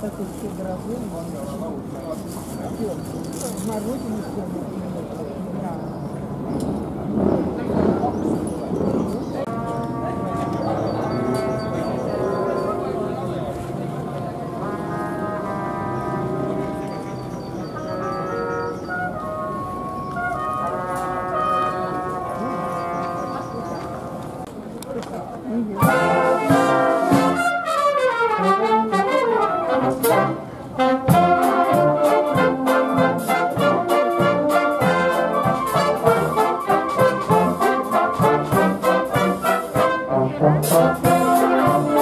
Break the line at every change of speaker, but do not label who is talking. такой все грозы, на родине все, например, да.
Oh, oh, oh, oh.